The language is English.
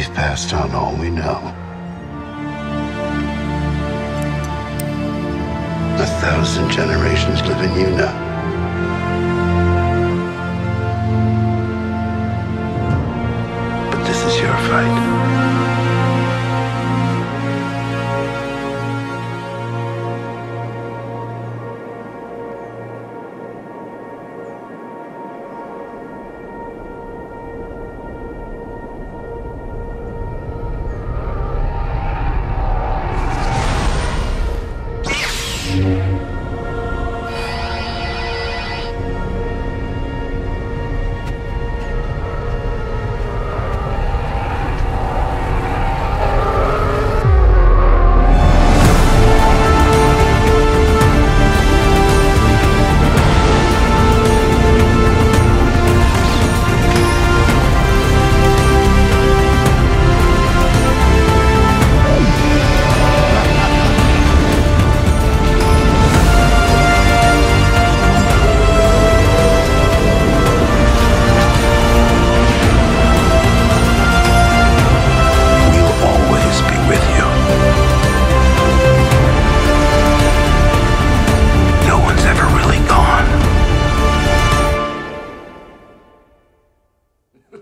We've passed on all we know. A thousand generations live in you now. But this is your fight.